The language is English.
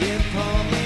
Give Paul